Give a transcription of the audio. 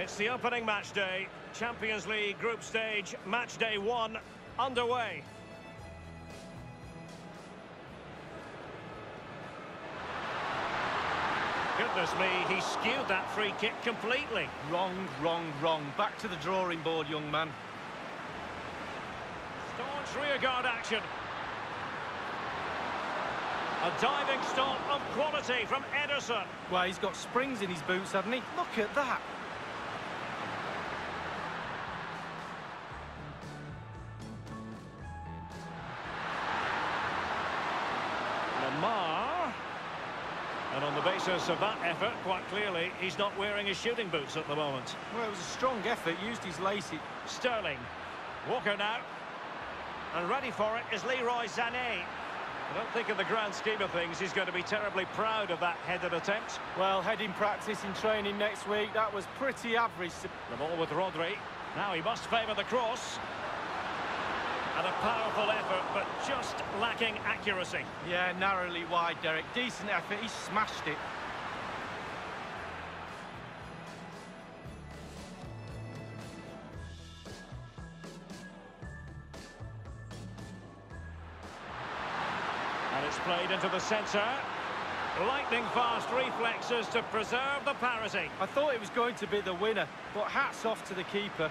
It's the opening match day. Champions League group stage, match day one, underway. Goodness me, he skewed that free kick completely. Wrong, wrong, wrong. Back to the drawing board, young man. Staunch rearguard action. A diving stop of quality from Ederson. Well, he's got springs in his boots, hasn't he? Look at that. Lemar. And on the basis of that effort, quite clearly, he's not wearing his shooting boots at the moment. Well, it was a strong effort. Used his lacy. Sterling. Walker now. And ready for it is Leroy Sané. I don't think in the grand scheme of things he's going to be terribly proud of that headed attempt. Well, heading practice in training next week, that was pretty average. The ball with Rodri. Now he must favour the cross. And a powerful effort, but just lacking accuracy. Yeah, narrowly wide, Derek. Decent effort. He smashed it. And it's played into the centre. Lightning fast reflexes to preserve the parity. I thought it was going to be the winner, but hats off to the keeper.